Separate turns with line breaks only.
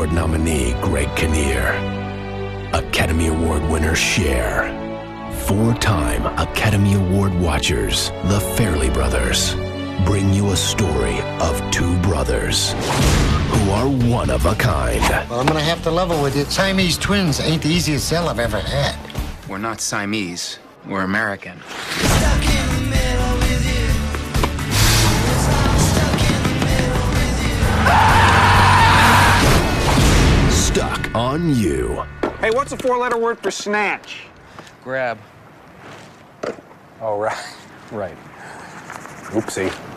Award nominee Greg Kinnear, Academy Award winner Cher, four time Academy Award watchers, the Farrelly Brothers, bring you a story of two brothers who are one of a kind.
Well, I'm gonna have to level with you. Siamese twins ain't the easiest sell I've ever had.
We're not Siamese. We're American.
On you.
Hey, what's a four-letter word for snatch?
Grab.
Oh, right. Right. Oopsie.
stuck in